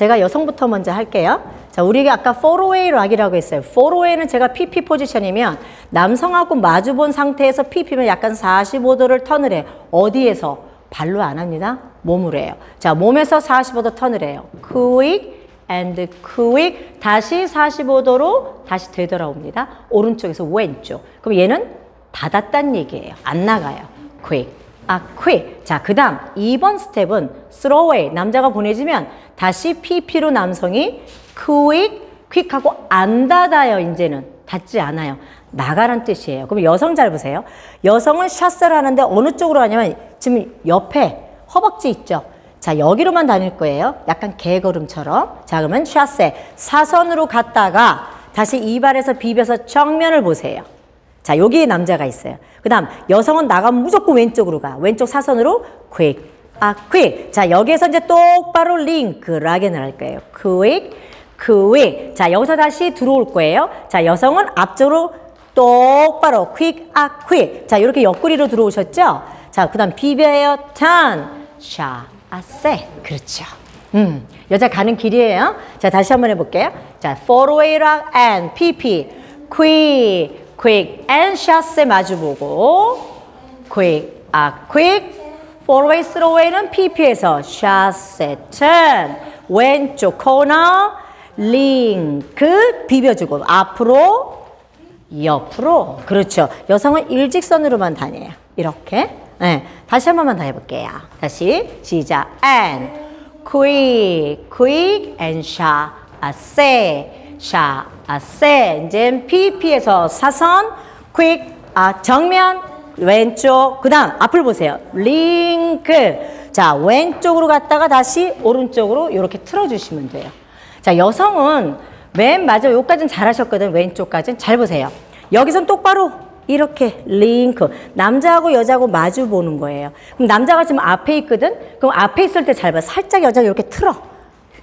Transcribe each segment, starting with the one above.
제가 여성부터 먼저 할게요. 자, 우리가 아까 four-way 락이라고 했어요. four-way는 제가 PP 포지션이면 남성하고 마주본 상태에서 PP면 약간 45도를 턴을 해. 어디에서? 발로 안 합니다. 몸으로 해요. 자, 몸에서 45도 턴을 해요. quick and quick. 다시 45도로 다시 되돌아옵니다. 오른쪽에서 왼쪽. 그럼 얘는 닫았단 얘기예요. 안 나가요. quick. 아, quick. 자, 그 다음 2번 스텝은 throw away. 남자가 보내주면 다시 PP로 남성이 quick, quick하고 안 닫아요, 이제는. 닫지 않아요. 나가란 뜻이에요. 그럼 여성 잘 보세요. 여성은 샷을 하는데 어느 쪽으로 하냐면 지금 옆에 허벅지 있죠? 자, 여기로만 다닐 거예요. 약간 개걸음처럼. 자, 그러면 샷세. 사선으로 갔다가 다시 이발에서 비벼서 정면을 보세요. 자, 여기에 남자가 있어요. 그 다음, 여성은 나가면 무조건 왼쪽으로 가. 왼쪽 사선으로 quick, 아, quick. 자, 여기에서 이제 똑바로 링크, 락인을 할 거예요. quick, quick. 자, 여기서 다시 들어올 거예요. 자, 여성은 앞쪽으로 똑바로 quick, 아, quick. 자, 이렇게 옆구리로 들어오셨죠? 자, 그 다음 비벼요. turn, 샤, 아, 세. 그렇죠. 음, 여자 가는 길이에요. 자, 다시 한번 해볼게요. 자, rock and PP, quick, quick and shot에 마주보고 quick, 아, quick, four way, throw away는 PP에서 shot에 turn, 왼쪽 코너, 링크 비벼주고 앞으로, 옆으로. 그렇죠. 여성은 일직선으로만 다녀요. 이렇게. 네, 다시 한 번만 더 해볼게요. 다시 시작. and quick, quick and shot, 아, 세, shot, 아, 세. 이제 PP에서 사선, quick, 아, 정면, 왼쪽, 그 다음 앞을 보세요. 링크. 자, 왼쪽으로 갔다가 다시 오른쪽으로 이렇게 틀어주시면 돼요. 자, 여성은 맨 마저 여기까지는 잘하셨거든. 왼쪽까지는. 잘 보세요. 여기선 똑바로 이렇게 링크. 남자하고 여자하고 마주 보는 거예요. 그럼 남자가 지금 앞에 있거든? 그럼 앞에 있을 때 잘 봐. 살짝 여자가 이렇게 틀어.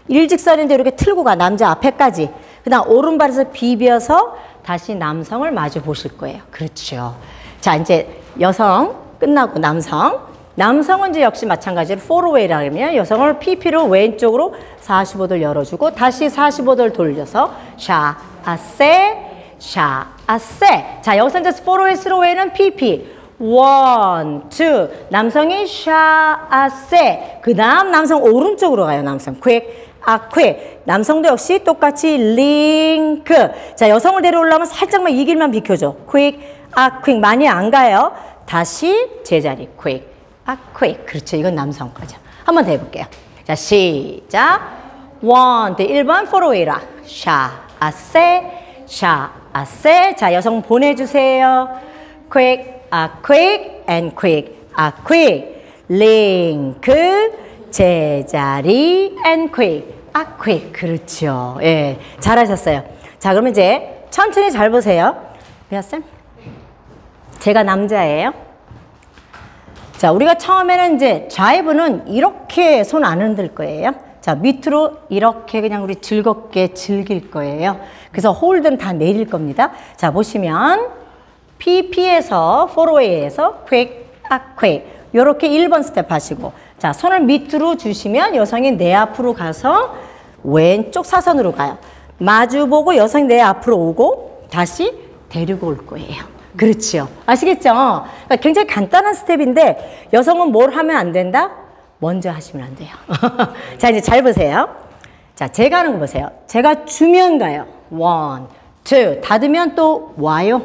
일직선인데 이렇게 틀고 가. 남자 앞에까지. 그 다음 오른발에서 비벼서 다시 남성을 마주 보실 거예요. 그렇죠. 자, 이제 여성 끝나고 남성. 남성은 이제 역시 마찬가지로 fallaway라 하면 여성을 PP로 왼쪽으로 45도를 열어주고 다시 45도를 돌려서 chassé, chassé. 자, 여기서 이제 fallaway, throwaway는 PP. One, two. 남성이 chassé. 그 다음 남성 오른쪽으로 가요, 남성. Quick, a, quick. 남성도 역시 똑같이 링크. 자, 여성을 데려오려면 살짝만 이 길만 비켜줘. Quick, a, quick. 많이 안 가요. 다시 제자리, quick. A, quick. 그렇죠. 이건 남성 거죠. 한번 더 해볼게요. 자, 시작. One, 대 1번 fallaway라. Chassé, chassé. 자, 여성 보내주세요. quick, a, quick, and quick, a, quick. Link, 제자리, and. 아, quick. 그렇죠. 예. 잘하셨어요. 자, 그러면 이제 천천히 잘 보세요. 배웠어요? 제가 남자예요. 자, 우리가 처음에는 이제 드라이브는 이렇게 손 안 흔들 거예요. 자, 밑으로 이렇게 그냥 우리 즐겁게 즐길 거예요. 그래서 홀드는 다 내릴 겁니다. 자, 보시면 PP에서 포로웨이에서 quick, 아, quick 요렇게 1번 스텝 하시고 자, 손을 밑으로 주시면 여성이 내 앞으로 가서 왼쪽 사선으로 가요. 마주보고 여성이 내 앞으로 오고 다시 데리고 올 거예요. 그렇죠. 아시겠죠? 그러니까 굉장히 간단한 스텝인데 여성은 뭘 하면 안 된다? 먼저 하시면 안 돼요. 자, 이제 잘 보세요. 자, 제가 하는 거 보세요. 제가 주면 가요. one, two. 닫으면 또 와요.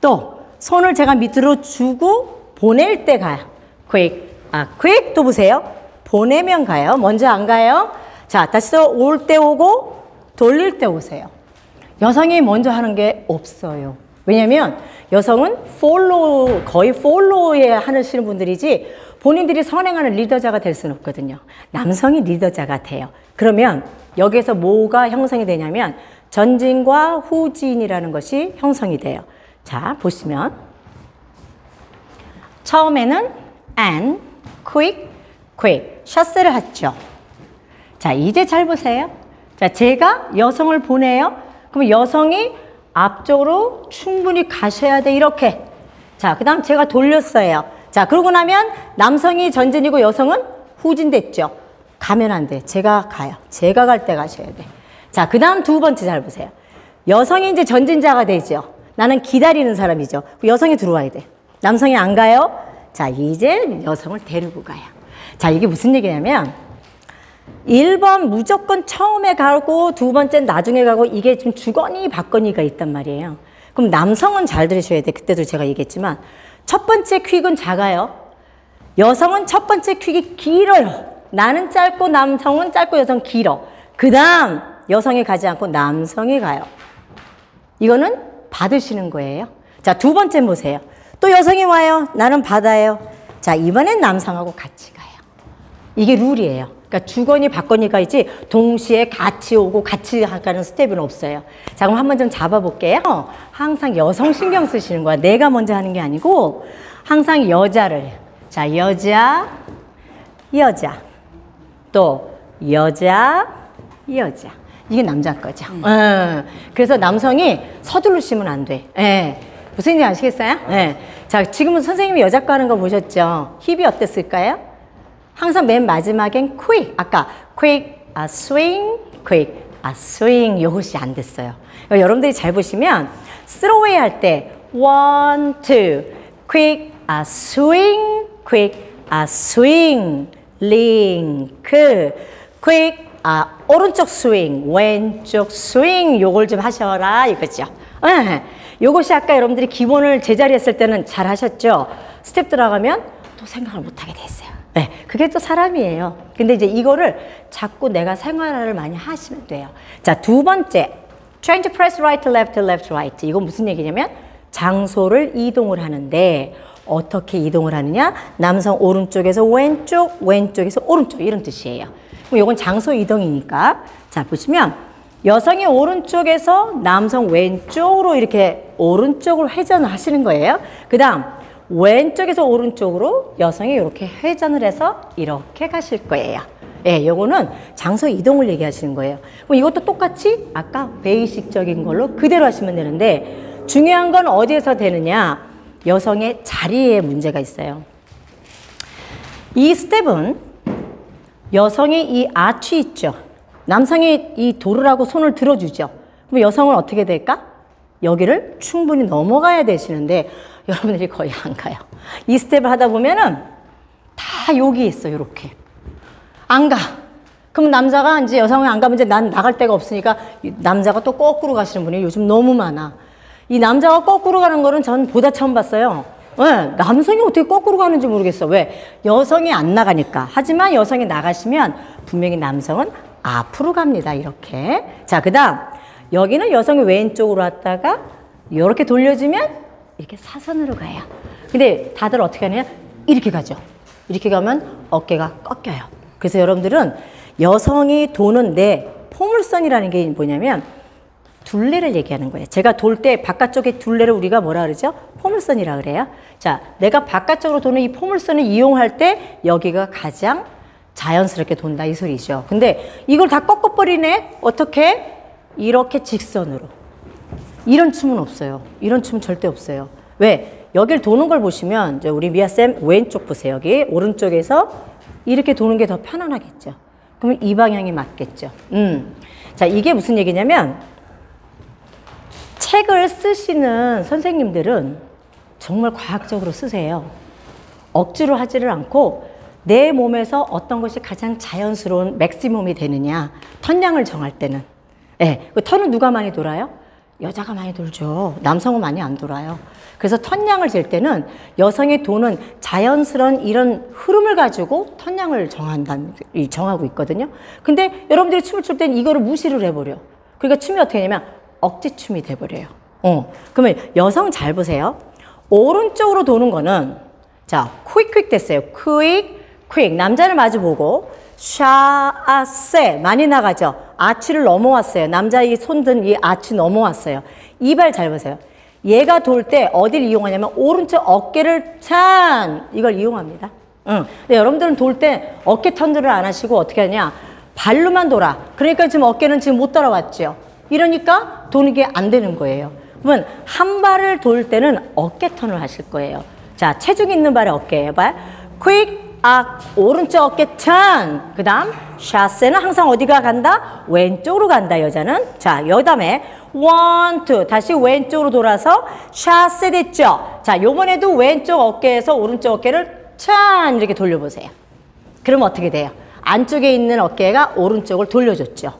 또 손을 제가 밑으로 주고 보낼 때 가요. quick. 아, quick. 또 보세요. 보내면 가요. 먼저 안 가요. 자, 다시 또 올 때 오고 돌릴 때 오세요. 여성이 먼저 하는 게 없어요. 왜냐면 여성은 폴로 거의 폴로에 하시는 분들이지 본인들이 선행하는 리더자가 될 수는 없거든요. 남성이 리더자가 돼요. 그러면 여기에서 뭐가 형성이 되냐면 전진과 후진이라는 것이 형성이 돼요. 자, 보시면 처음에는 and, quick, quick, 셔스를 했죠. 자, 이제 잘 보세요. 자, 제가 여성을 보내요. 그럼 여성이 앞쪽으로 충분히 가셔야 돼, 이렇게. 자, 그 다음 제가 돌렸어요. 자, 그러고 나면 남성이 전진이고 여성은 후진됐죠. 가면 안 돼. 제가 가요. 제가 갈 때 가셔야 돼. 자, 그 다음 두 번째 잘 보세요. 여성이 이제 전진자가 되죠. 나는 기다리는 사람이죠. 여성이 들어와야 돼. 남성이 안 가요? 자, 이제 여성을 데리고 가요. 자, 이게 무슨 얘기냐면, 1번 무조건 처음에 가고 두 번째 나중에 가고 이게 좀 주거니 받거니가 있단 말이에요. 그럼 남성은 잘 들으셔야 돼. 그때도 제가 얘기했지만 첫 번째 퀵은 작아요. 여성은 첫 번째 퀵이 길어요. 나는 짧고 남성은 짧고 여성 길어. 그 다음 여성이 가지 않고 남성이 가요. 이거는 받으시는 거예요. 자, 두 번째 보세요. 또 여성이 와요. 나는 받아요. 자, 이번엔 남성하고 같이 가요. 이게 룰이에요. 그러니까 주거니 받거니가 있지 동시에 같이 오고 같이 가는 스텝은 없어요. 자, 그럼 한번 좀 잡아볼게요. 항상 여성 신경 쓰시는 거야. 내가 먼저 하는 게 아니고 항상 여자를. 자, 여자, 여자. 또 여자, 여자. 이게 남자 거죠. 음. 예. 그래서 남성이 서두르시면 안 돼. 예. 무슨 얘기 아시겠어요? 예. 자, 지금은 선생님이 여자 거 하는 거 보셨죠? 힙이 어땠을까요? 항상 맨 마지막엔 quick. 아까 quick, 아, swing, quick, 아, swing. 요것이 안 됐어요. 여러분들이 잘 보시면 throwaway 할 때 one, two, quick, 아, swing, quick, 아, swing, link, quick, 아, 오른쪽 스윙, 왼쪽 스윙, 요걸 좀 하셔라, 이거죠. 예. 요것이 아까 여러분들이 기본을 제자리 했을 때는 잘 하셨죠? 스텝 들어가면 또 생각을 못 하게 됐어요. 네, 그게 또 사람이에요. 근데 이제 이거를 자꾸 내가 생활을 많이 하시면 돼요. 자, 두 번째. to press right, left, left, right. 이건 무슨 얘기냐면 장소를 이동을 하는데 어떻게 이동을 하느냐? 남성 오른쪽에서 왼쪽, 왼쪽에서 오른쪽 이런 뜻이에요. 그럼 이건 장소 이동이니까 자 보시면 여성이 오른쪽에서 남성 왼쪽으로 이렇게 오른쪽으로 회전을 하시는 거예요. 그 다음 왼쪽에서 오른쪽으로 여성이 이렇게 회전을 해서 이렇게 가실 거예요. 예, 요거는 장소 이동을 얘기하시는 거예요. 그럼 이것도 똑같이 아까 베이식적인 걸로 그대로 하시면 되는데 중요한 건 어디에서 되느냐? 여성의 자리에 문제가 있어요. 이 스텝은 여성이 이 아치 있죠. 남성이 이 도르라고 손을 들어주죠. 그럼 여성은 어떻게 될까? 여기를 충분히 넘어가야 되시는데 여러분들이 거의 안 가요. 이 스텝을 하다 보면은 다 여기 있어, 이렇게. 안 가. 그럼 남자가 이제 여성이 안 가면 이제 난 나갈 데가 없으니까 남자가 또 거꾸로 가시는 분이 요즘 너무 많아. 이 남자가 거꾸로 가는 거는 전 보다 처음 봤어요. 왜? 남성이 어떻게 거꾸로 가는지 모르겠어. 왜? 여성이 안 나가니까. 하지만 여성이 나가시면 분명히 남성은 앞으로 갑니다. 이렇게. 자, 그 다음. 여기는 여성이 왼쪽으로 왔다가 이렇게 돌려주면 이렇게 사선으로 가요. 근데 다들 어떻게 하냐? 이렇게 가죠. 이렇게 가면 어깨가 꺾여요. 그래서 여러분들은 여성이 도는 내 포물선이라는 게 뭐냐면 둘레를 얘기하는 거예요. 제가 돌 때 바깥쪽에 둘레를 우리가 뭐라 그러죠? 포물선이라 그래요. 자, 내가 바깥쪽으로 도는 이 포물선을 이용할 때 여기가 가장 자연스럽게 돈다 이 소리죠. 근데 이걸 다 꺾어버리네. 어떻게? 이렇게 직선으로. 이런 춤은 없어요. 이런 춤은 절대 없어요. 왜? 여길 도는 걸 보시면 이제 우리 미아 쌤 왼쪽 보세요. 여기 오른쪽에서 이렇게 도는 게 더 편안하겠죠. 그러면 이 방향이 맞겠죠. 음. 자, 이게 무슨 얘기냐면 책을 쓰시는 선생님들은 정말 과학적으로 쓰세요. 억지로 하지를 않고 내 몸에서 어떤 것이 가장 자연스러운 맥시멈이 되느냐 턴량을 정할 때는 예, 그 턴은 누가 많이 돌아요? 여자가 많이 돌죠. 남성은 많이 안 돌아요. 그래서 턴량을 잴 때는 여성의 도는 자연스러운 이런 흐름을 가지고 턴량을 정한다는 정하고 있거든요. 근데 여러분들이 춤을 출 때는 이거를 무시를 해버려. 그러니까 춤이 어떻게 되냐면 억지춤이 돼버려요. 어. 그러면 여성 잘 보세요. 오른쪽으로 도는 거는 자, 퀵퀵 됐어요. 퀵, 퀵. 남자를 마주 보고 샤아세 많이 나가죠. 아치를 넘어왔어요. 남자 이 손든 이 아치 넘어왔어요. 이발 잘 보세요. 얘가 돌 때 어딜 이용하냐면 오른쪽 어깨를 찬 이걸 이용합니다. 응. 근데 여러분들은 돌 때 어깨 턴들을 안 하시고 어떻게 하냐? 발로만 돌아. 그러니까 지금 어깨는 지금 못 따라왔죠. 이러니까 도는 게 안 되는 거예요. 그러면 한 발을 돌 때는 어깨 턴을 하실 거예요. 자, 체중 있는 발의 어깨예요. 발. quick, 아, 오른쪽 어깨 턴. 그 다음 샤세는 항상 어디가 간다? 왼쪽으로 간다 여자는. 자, 여 다음에 one, two. 다시 왼쪽으로 돌아서 샤세 됐죠? 자, 요번에도 왼쪽 어깨에서 오른쪽 어깨를 턴 이렇게 돌려보세요. 그럼 어떻게 돼요? 안쪽에 있는 어깨가 오른쪽을 돌려줬죠.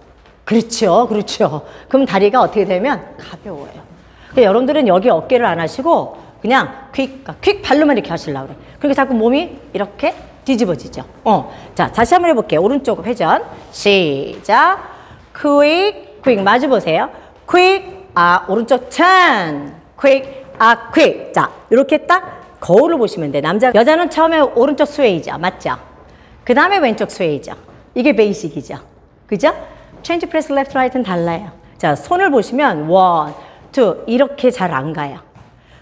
그렇죠. 그렇죠. 그럼 다리가 어떻게 되면 가벼워요. 그러니까 여러분들은 여기 어깨를 안 하시고 그냥 quick, quick 발로만 이렇게 하시려고 그래. 그러니까 자꾸 몸이 이렇게 뒤집어지죠. 어. 자, 다시 한번 해볼게요. 오른쪽 회전. 시작. quick, quick 마주 보세요. quick, 아, 오른쪽 턴. quick, 아, quick. 자, 이렇게 딱 거울을 보시면 돼. 남자, 여자는 처음에 오른쪽 sway죠. 맞죠? 그 다음에 왼쪽 sway죠. 이게 베이식이죠. 그죠? change place left right는 달라요. 자, 손을 보시면 one, two 이렇게 잘 안 가요.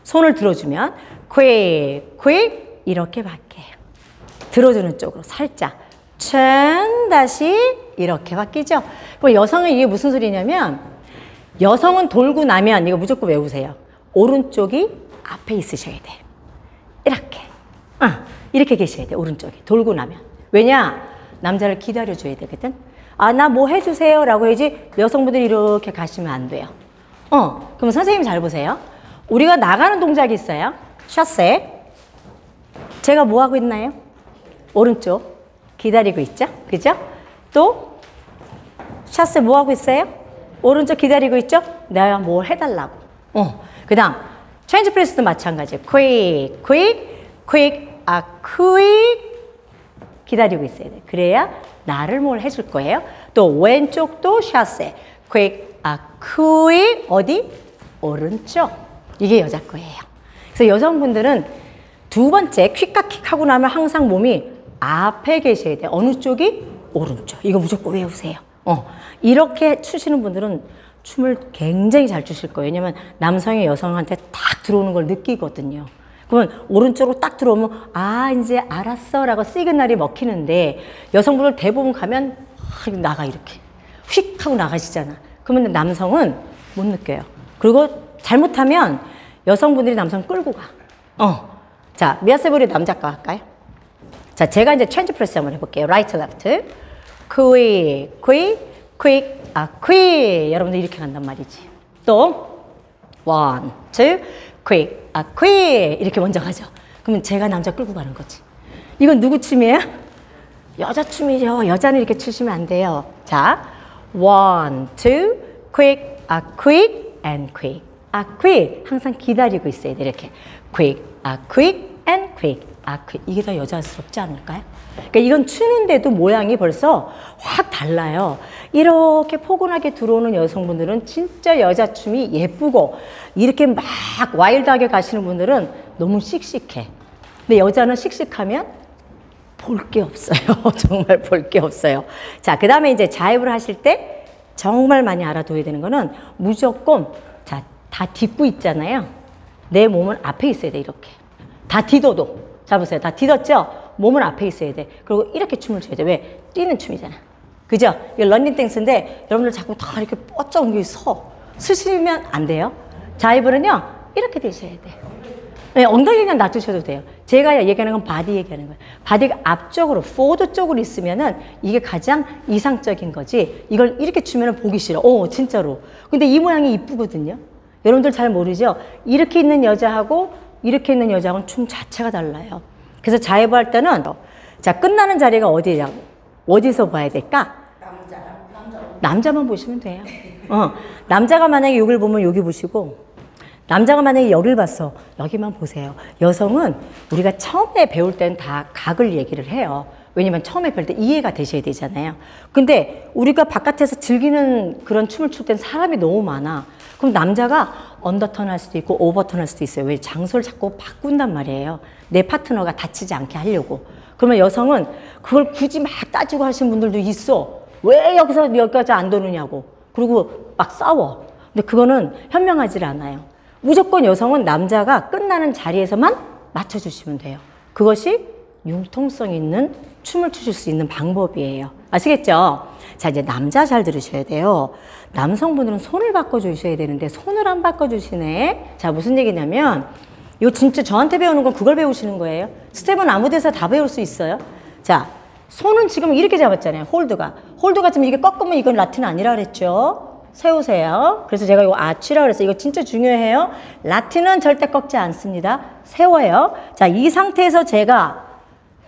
손을 들어주면 quick, quick 이렇게 바뀌어요. 들어주는 쪽으로 살짝 change 다시 이렇게 바뀌죠. 그럼 여성은 이게 무슨 소리냐면 여성은 돌고 나면 이거 무조건 외우세요. 오른쪽이 앞에 있으셔야 돼. 이렇게. 아, 이렇게 계셔야 돼. 오른쪽에. 돌고 나면. 왜냐? 남자를 기다려줘야 되거든. 아, 나 뭐 해주세요. 라고 해야지 여성분들이 이렇게 가시면 안 돼요. 어, 그럼 선생님 잘 보세요. 우리가 나가는 동작이 있어요. 샷세. 제가 뭐 하고 있나요? 오른쪽. 기다리고 있죠? 그죠? 또, 샷세 뭐 하고 있어요? 오른쪽 기다리고 있죠? 내가 뭘 해달라고. 어, 그 다음, 체인지 프레스도 마찬가지. quick, 아, quick. 기다리고 있어야 돼. 그래야 나를 뭘 해줄 거예요. 또 왼쪽도 샷세. quick, 아, quick. 어디? 오른쪽. 이게 여자 거예요. 그래서 여성분들은 두 번째 퀵각킥 하고 나면 항상 몸이 앞에 계셔야 돼. 어느 쪽이? 오른쪽. 이거 무조건 외우세요. 어. 이렇게 추시는 분들은 춤을 굉장히 잘 추실 거예요. 왜냐면 남성이 여성한테 딱 들어오는 걸 느끼거든요. 그러면 오른쪽으로 딱 들어오면 아 이제 알았어 라고 시그널이 먹히는데 여성분들 대부분 가면 아, 나가 이렇게 휙 하고 나가시잖아. 그러면 남성은 못 느껴요. 그리고 잘못하면 여성분들이 남성 끌고 가. 어. 자, 미아세브리 남자 거 할까요? 자, 제가 이제 change place 한번 해볼게요. right, left. quick, quick, quick, 아, quick. 여러분들 이렇게 간단 말이지. 또, one, two, quick, 아, quick. 이렇게 먼저 가죠. 그러면 제가 남자 끌고 가는 거지. 이건 누구 춤이에요? 여자 춤이죠. 여자는 이렇게 추시면 안 돼요. 자, one, two, quick, 아, quick, and quick. 아, quick. 항상 기다리고 있어야 돼. 이렇게. quick, 아, quick, and quick. 아, quick. 이게 더 여자스럽지 않을까요? 그러니까 이건 추는데도 모양이 벌써 확 달라요. 이렇게 포근하게 들어오는 여성분들은 진짜 여자 춤이 예쁘고 이렇게 막 와일드하게 가시는 분들은 너무 씩씩해. 근데 여자는 씩씩하면 볼 게 없어요. 정말 볼 게 없어요. 자, 그 다음에 이제 자입을 하실 때 정말 많이 알아둬야 되는 거는 무조건 자, 다 딛고 있잖아요. 내 몸은 앞에 있어야 돼, 이렇게. 다 디뎌도. 잡으세요. 다 디뎠죠? 몸은 앞에 있어야 돼. 그리고 이렇게 춤을 춰야 돼. 왜? 뛰는 춤이잖아. 그죠? 이거 런닝 댄스인데 여러분들 자꾸 다 이렇게 뻗쩍 여기 서. 서시면 안 돼요. 자이브는요, 이렇게 되셔야 돼. 네, 엉덩이 그냥 놔두셔도 돼요. 제가 얘기하는 건 바디 얘기하는 거예요. 바디가 앞쪽으로, forward 쪽으로 있으면은 이게 가장 이상적인 거지. 이걸 이렇게 추면은 보기 싫어. 오, 진짜로. 근데 이 모양이 이쁘거든요. 여러분들 잘 모르죠? 이렇게 있는 여자하고 이렇게 있는 여자하고는 춤 자체가 달라요. 그래서 자해부 할 때는 자 끝나는 자리가 어디냐고 어디서 봐야 될까? 남자만 보시면 돼요. 어, 남자가 만약에 여기를 보면 여기 보시고 남자가 만약에 여기를 봤어 여기만 보세요. 여성은 우리가 처음에 배울 때는 다 각을 얘기를 해요. 왜냐면 처음에 배울 때 이해가 되셔야 되잖아요. 근데 우리가 바깥에서 즐기는 그런 춤을 출 땐 사람이 너무 많아. 그럼 남자가 언더턴 할 수도 있고 오버턴 할 수도 있어요. 왜 장소를 자꾸 바꾼단 말이에요. 내 파트너가 다치지 않게 하려고. 그러면 여성은 그걸 굳이 막 따지고 하시는 분들도 있어. 왜 여기서 여기까지 안 도느냐고. 그리고 막 싸워. 근데 그거는 현명하지 않아요. 무조건 여성은 남자가 끝나는 자리에서만 맞춰주시면 돼요. 그것이 융통성 있는 춤을 추실 수 있는 방법이에요. 아시겠죠? 자, 이제 남자 잘 들으셔야 돼요. 남성분들은 손을 바꿔주셔야 되는데 손을 안 바꿔주시네. 자, 무슨 얘기냐면 이거 진짜 저한테 배우는 건 그걸 배우시는 거예요. 스텝은 아무 데서 다 배울 수 있어요. 자, 손은 지금 이렇게 잡았잖아요. hold가. hold가 지금 이게 꺾으면 이건 라틴 아니라 그랬죠. 세우세요. 그래서 제가 이거 아치라 그랬어요. 이거 진짜 중요해요. 라틴은 절대 꺾지 않습니다. 세워요. 자, 이 상태에서 제가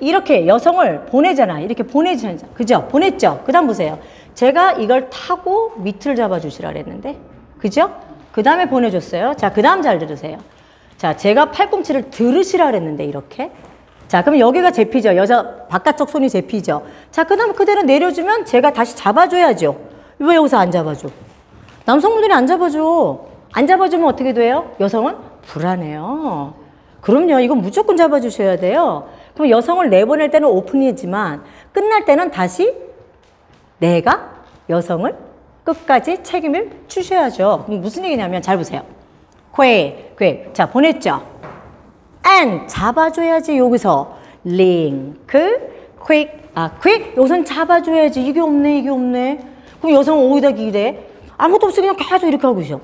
이렇게 여성을 보내잖아. 이렇게 보내잖아. 그죠? 보냈죠? 그 다음 보세요. 제가 이걸 타고 밑을 잡아주시라 그랬는데. 그죠? 그 다음에 보내줬어요. 자, 그 다음 잘 들으세요. 자, 제가 팔꿈치를 들으시라 그랬는데, 이렇게. 자, 그럼 여기가 제피죠. 여자 바깥쪽 손이 제피죠. 자, 그 다음 그대로 내려주면 제가 다시 잡아줘야죠. 왜 여기서 안 잡아줘? 남성분들이 안 잡아줘. 안 잡아주면 어떻게 돼요? 여성은 불안해요. 그럼요. 이건 무조건 잡아주셔야 돼요. 그럼 여성을 내보낼 때는 오픈이지만 끝날 때는 다시 내가 여성을 끝까지 책임을 주셔야죠. 그럼 무슨 얘기냐면 잘 보세요. 퀘, 퀘. 자, 보냈죠? and 잡아줘야지 여기서 링크, quick, 아, quick. 여기선 잡아줘야지. 이게 없네, 이게 없네. 그럼 여성은 어디다 기대? 아무것도 없이 그냥 계속 이렇게 하고 있어.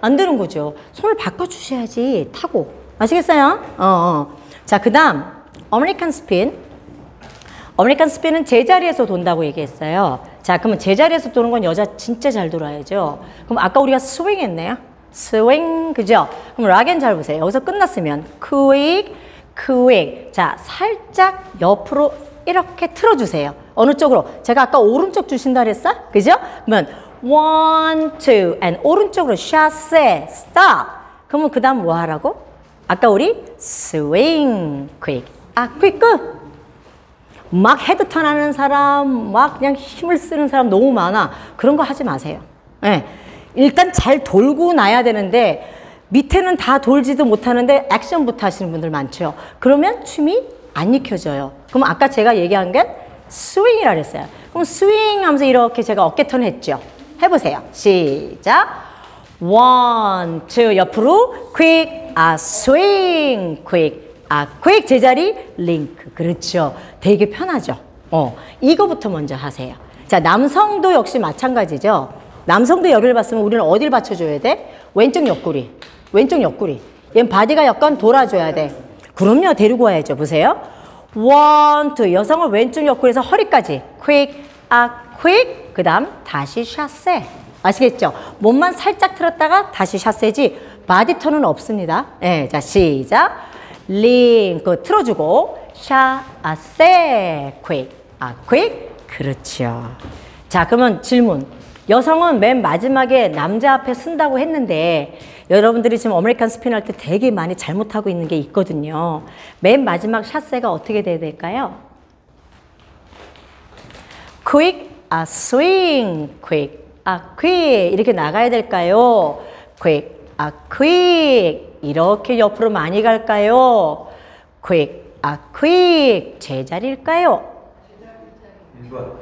안 되는 거죠. 손을 바꿔주셔야지. 타고. 아시겠어요? 어, 어. 자, 그 다음. American spin. American spin은 제자리에서 돈다고 얘기했어요. 자, 그러면 제자리에서 도는 건 여자 진짜 잘 돌아야죠. 그럼 아까 우리가 스윙 했네요. 스윙, 그죠? 그럼 rock 엔 잘 보세요. 여기서 끝났으면 quick, quick. 자, 살짝 옆으로 이렇게 틀어주세요. 어느 쪽으로? 제가 아까 오른쪽 주신다 그랬어? 그죠? 그러면 one, two, and 오른쪽으로 샷세, stop. 그러면 그 다음 뭐 하라고? 아까 우리 swing, quick. 아, 끝. 막 헤드턴 하는 사람, 막 그냥 힘을 쓰는 사람 너무 많아. 그런 거 하지 마세요. 예. 일단 잘 돌고 나야 되는데 밑에는 다 돌지도 못하는데 액션부터 하시는 분들 많죠. 그러면 춤이 안 익혀져요. 그럼 아까 제가 얘기한 게 스윙이라 그랬어요. 그럼 스윙 하면서 이렇게 제가 어깨턴 했죠. 해보세요. 시작. one, two, 옆으로 quick, 아, swing, quick, 아, quick 제자리, 링크. 그렇죠. 되게 편하죠. 어, 이거부터 먼저 하세요. 자, 남성도 역시 마찬가지죠. 남성도 여기를 봤으면 우리는 어딜 받쳐줘야 돼? 왼쪽 옆구리. 왼쪽 옆구리. 얘는 바디가 약간 돌아줘야 돼. 그럼요. 데리고 와야죠. 보세요. one, two. 여성을 왼쪽 옆구리에서 허리까지. quick, 아, quick. 그 다음 다시 샷세. 아시겠죠? 몸만 살짝 틀었다가 다시 샷세지 바디 턴은 없습니다. 네, 자 시작. 링크 틀어주고 샷세 quick, 아 quick. 그렇죠. 자 그러면 질문. 여성은 맨 마지막에 남자 앞에 선다고 했는데 여러분들이 지금 American spin 할때 되게 많이 잘못하고 있는 게 있거든요. 맨 마지막 샷세가 어떻게 돼야 될까요? quick, 아 swing, quick, 아 quick 이렇게 나가야 될까요? 아 quick 이렇게 옆으로 많이 갈까요? quick, 아 quick 제자리일까요? 1번.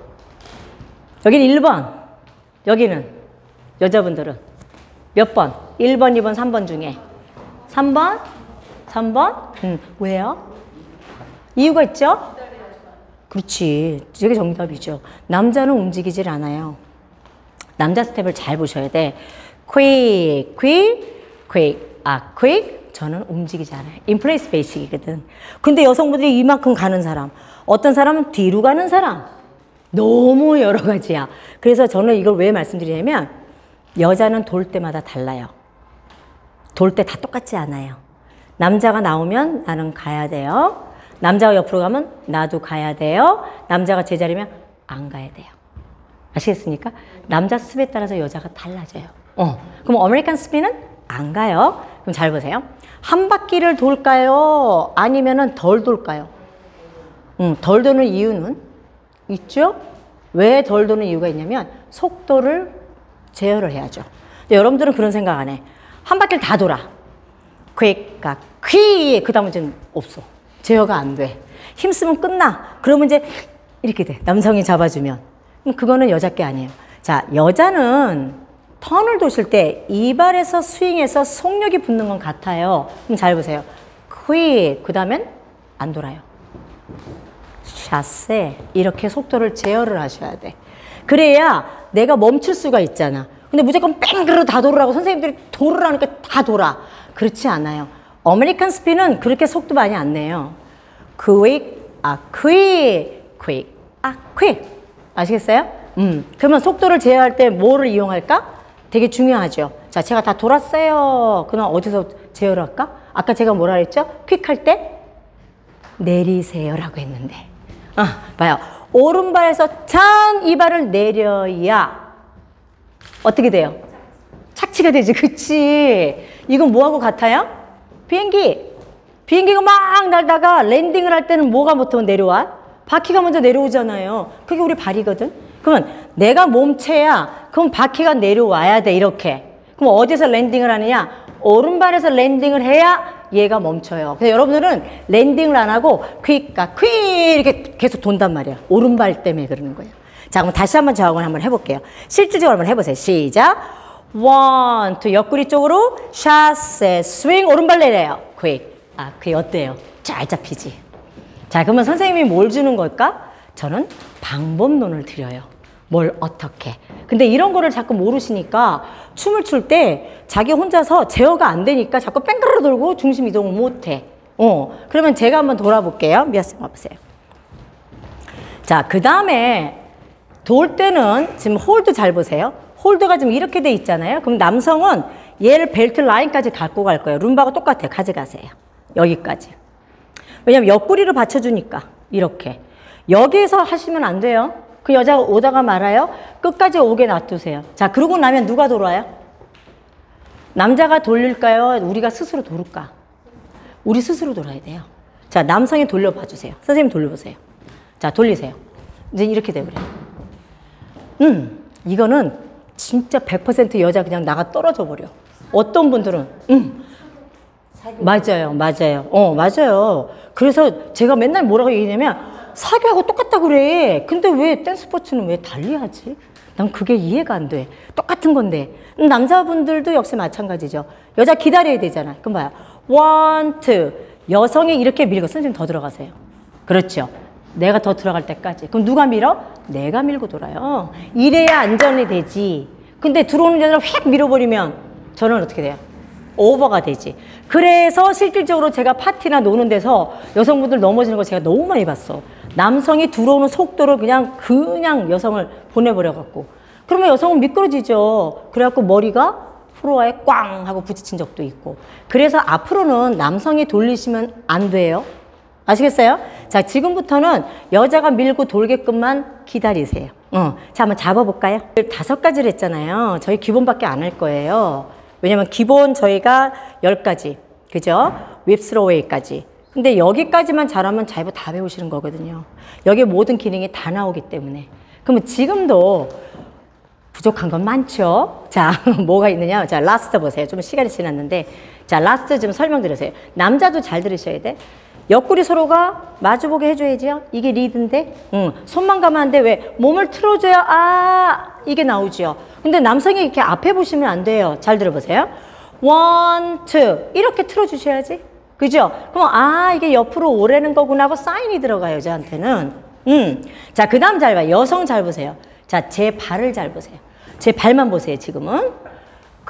여기는 1번. 여기는 여자분들은 몇 번? 1번, 2번, 3번 중에 3번? 3번? 음, 왜요? 이유가 있죠? 그렇지. 이게 정답이죠. 남자는 움직이질 않아요. 남자 스텝을 잘 보셔야 돼. quick, quick, quick, 아, quick. 저는 움직이지 않아요. 인플레이스 베이식이거든. 근데 여성분들이 이만큼 가는 사람, 어떤 사람은 뒤로 가는 사람, 너무 여러 가지야. 그래서 저는 이걸 왜 말씀드리냐면, 여자는 돌 때마다 달라요. 돌 때 다 똑같지 않아요. 남자가 나오면 나는 가야 돼요. 남자가 옆으로 가면 나도 가야 돼요. 남자가 제자리면 안 가야 돼요. 아시겠습니까? 남자 스텝에 따라서 여자가 달라져요. 어. 그럼 American spin은 안 가요. 그럼 잘 보세요. 한 바퀴를 돌까요? 아니면은 덜 돌까요? 음, 덜 도는 이유는 있죠? 왜 덜 도는 이유가 있냐면 속도를 제어를 해야죠. 여러분들은 그런 생각 안 해. 한 바퀴를 다 돌아. quick가 퀴! 그 다음은 좀 없어. 제어가 안 돼. 힘쓰면 끝나. 그러면 이제 이렇게 돼. 남성이 잡아주면. 그거는 여자 게 아니에요. 자, 여자는 턴을 도실 때 이발에서 스윙해서 속력이 붙는 건 같아요. 그럼 잘 보세요. quick. 그 다음엔 안 돌아요. 샷세. 이렇게 속도를 제어를 하셔야 돼. 그래야 내가 멈출 수가 있잖아. 근데 무조건 뺑그르 다 돌으라고 선생님들이 돌으라니까 다 돌아. 그렇지 않아요. 어메리칸 스피는 그렇게 속도 많이 안 내요. quick, 아, quick, quick, 아, quick. 아시겠어요? 음, 그러면 속도를 제어할 때 뭐를 이용할까? 되게 중요하죠. 자, 제가 다 돌았어요. 그럼 어디서 제어를 할까? 아까 제가 뭐라 그랬죠? 퀵할 때 내리세요라고 했는데. 아, 봐요. 오른발에서 찬 이발을 내려야 어떻게 돼요? 착지가 되지. 그치? 이건 뭐하고 같아요? 비행기. 비행기가 막 날다가 landing을 할 때는 뭐가 보통 내려와? 바퀴가 먼저 내려오잖아요. 그게 우리 발이거든. 그러면 내가 몸체야. 그럼 바퀴가 내려와야 돼. 이렇게. 그럼 어디서 landing을 하느냐? 오른발에서 landing을 해야 얘가 멈춰요. 근데 여러분들은 landing을 안 하고 quick a quick 이렇게 계속 돈단 말이야. 오른발 때문에 그러는 거예요. 자, 그럼 다시 한번 저하고 한번 해볼게요. 실질적으로 한번 해보세요. 시작. one, two, 옆구리 쪽으로 chassé, 스윙, 오른발 내려요. quick. 아, 그게 어때요? 잘 잡히지? 자, 그러면 선생님이 뭘 주는 걸까? 저는 방법론을 드려요. 뭘 어떻게. 근데 이런 거를 자꾸 모르시니까 춤을 출 때 자기 혼자서 제어가 안 되니까 자꾸 뺑그르 돌고 중심 이동을 못 해. 어. 그러면 제가 한번 돌아볼게요. 미애쌤 와보세요. 자, 그 다음에 돌 때는 지금 hold 잘 보세요. hold가 지금 이렇게 돼 있잖아요. 그럼 남성은 얘를 벨트 라인까지 갖고 갈 거예요. 룸바가 똑같아요. 가져가세요. 여기까지. 왜냐면 옆구리를 받쳐주니까 이렇게. 여기에서 하시면 안 돼요. 그 여자가 오다가 말아요. 끝까지 오게 놔두세요. 자, 그러고 나면 누가 돌아요? 남자가 돌릴까요? 우리가 스스로 돌을까? 우리 스스로 돌아야 돼요. 자, 남성이 돌려봐 주세요. 선생님 돌려보세요. 자, 돌리세요. 이제 이렇게 돼버려요. 음, 이거는 진짜 100% 여자 그냥 나가 떨어져 버려. 어떤 분들은, 음, 맞아요, 맞아요. 어, 맞아요. 그래서 제가 맨날 뭐라고 얘기냐면, 사교하고 똑같다 그래. 근데 왜 댄스 스포츠는 왜 달리 하지? 난 그게 이해가 안 돼. 똑같은 건데. 음, 남자분들도 역시 마찬가지죠. 여자 기다려야 되잖아. 그럼 봐요. one, two. 여성이 이렇게 밀고, 선생님 더 들어가세요. 그렇죠. 내가 더 들어갈 때까지. 그럼 누가 밀어? 내가 밀고 돌아요. 이래야 안전이 되지. 근데 들어오는 여자를 휙 밀어버리면 저는 어떻게 돼요? 오버가 되지. 그래서 실질적으로 제가 파티나 노는 데서 여성분들 넘어지는 거 제가 너무 많이 봤어. 남성이 들어오는 속도를 그냥 그냥 여성을 보내버려 갖고. 그러면 여성은 미끄러지죠. 그래갖고 머리가 프로와에 꽝 하고 부딪힌 적도 있고. 그래서 앞으로는 남성이 돌리시면 안 돼요. 아시겠어요? 자, 지금부터는 여자가 밀고 돌게끔만 기다리세요. 어, 자, 한번 잡아볼까요? 다섯 가지를 했잖아요. 저희 기본밖에 안 할 거예요. 왜냐면 기본 저희가 열 가지, 그죠? 윕스로웨이까지. 근데 여기까지만 잘하면 자이브 다 배우시는 거거든요. 여기 모든 기능이 다 나오기 때문에. 그러면 지금도 부족한 건 많죠. 자, 뭐가 있느냐? 자, last 보세요. 좀 시간이 지났는데. 자, last 좀 설명드리세요. 남자도 잘 들으셔야 돼. 옆구리 서로가 마주보게 해줘야죠. 이게 리드인데, 응. 손만 가면 안 돼. 왜? 몸을 틀어줘야, 아, 이게 나오죠. 근데 남성이 이렇게 앞에 보시면 안 돼요. 잘 들어보세요. one, two. 이렇게 틀어주셔야지. 그죠? 그럼, 아, 이게 옆으로 오래는 거구나 하고 사인이 들어가요, 여자한테는. 음. 자, 그 다음 잘 봐요. 여성 잘 보세요. 자, 제 발을 잘 보세요. 제 발만 보세요, 지금은.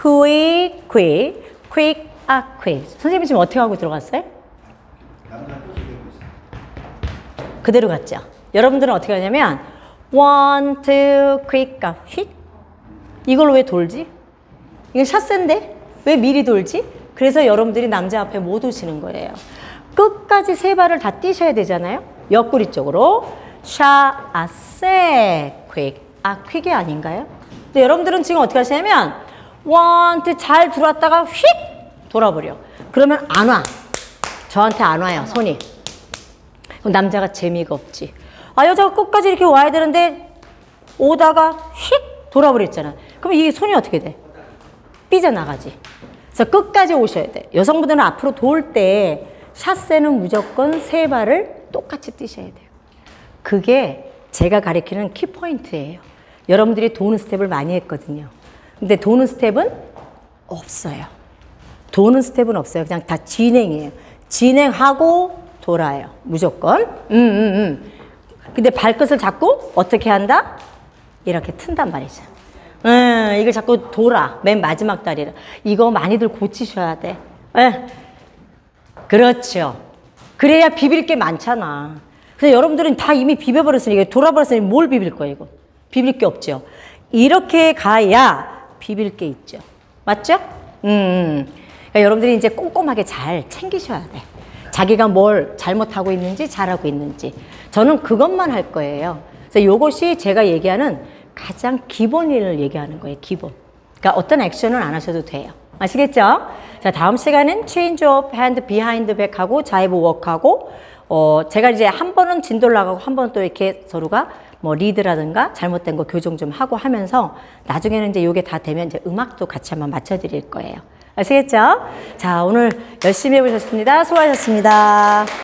quick, quick, quick, 아, quick. 선생님 지금 어떻게 하고 들어갔어요? 그대로 갔죠. 여러분들은 어떻게 하냐면 one, two, quick, 아, 휙. 이걸로 왜 돌지? 이건 샷센데 왜 미리 돌지? 그래서 여러분들이 남자 앞에 못 오시는 거예요. 끝까지 세 발을 다 뛰셔야 되잖아요. 옆구리 쪽으로 샤, 아, 세, quick, 아, 퀵이 아닌가요? 근데 여러분들은 지금 어떻게 하시냐면 two 잘 들어왔다가 휙 돌아버려. 그러면 안 와. 저한테 안 와요, 손이. 그럼 남자가 재미가 없지. 아, 여자가 끝까지 이렇게 와야 되는데, 오다가 휙 돌아버렸잖아. 그럼 이게 손이 어떻게 돼? 삐져나가지. 그래서 끝까지 오셔야 돼. 여성분들은 앞으로 돌 때, chassé는 무조건 세 발을 똑같이 뛰셔야 돼요. 그게 제가 가리키는 키포인트예요. 여러분들이 도는 스텝을 많이 했거든요. 근데 도는 스텝은 없어요. 도는 스텝은 없어요. 그냥 다 진행이에요. 진행하고 돌아요. 무조건. 음, 음, 음. 근데 발끝을 잡고 어떻게 한다? 이렇게 튼단 말이죠. 음, 이걸 자꾸 돌아. 맨 마지막 다리를. 이거 많이들 고치셔야 돼. 예. 그렇죠. 그래야 비빌 게 많잖아. 그래서 여러분들은 다 이미 비벼버렸으니, 이게 돌아버렸으니 뭘 비빌 거예요, 이거? 비빌 게 없죠. 이렇게 가야 비빌 게 있죠. 맞죠? 음, 음. 그러니까 여러분들이 이제 꼼꼼하게 잘 챙기셔야 돼. 자기가 뭘 잘못하고 있는지 잘하고 있는지. 저는 그것만 할 거예요. 그래서 이것이 제가 얘기하는 가장 기본을 얘기하는 거예요, 기본. 그러니까 어떤 액션은 안 하셔도 돼요. 아시겠죠? 자, 다음 시간은 change of hand behind back 하고 자이브 워크하고 어, 제가 이제 한 번은 진도를 나가고 한번또 이렇게 서로가 뭐 리드라든가 잘못된 거 교정 좀 하고 하면서 나중에는 이제 요게 다 되면 이제 음악도 같이 한번 맞춰 드릴 거예요. 아시겠죠? 자, 오늘 열심히 해 보셨습니다. 수고하셨습니다.